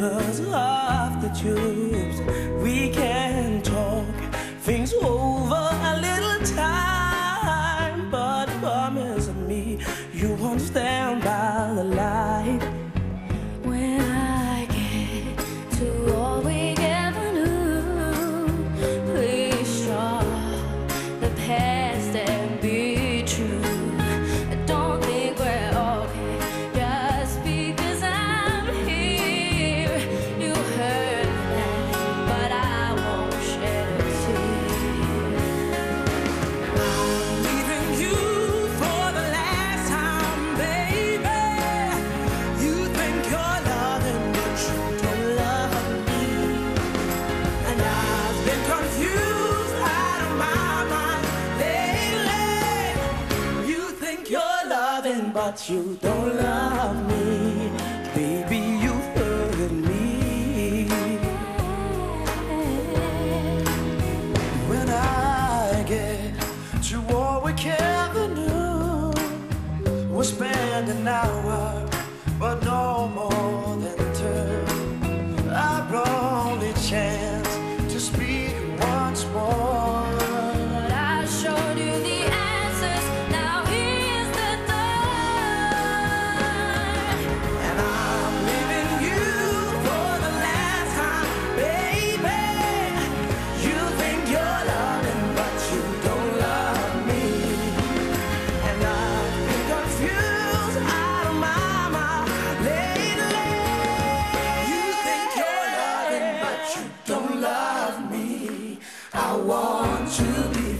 was love the tubes. We can talk things over a little time, but promise me you won't stand by. but you don't love me. Baby, you've hurt me. When I get to Warwick Avenue, we'll spend an hour, but no more. I want to be.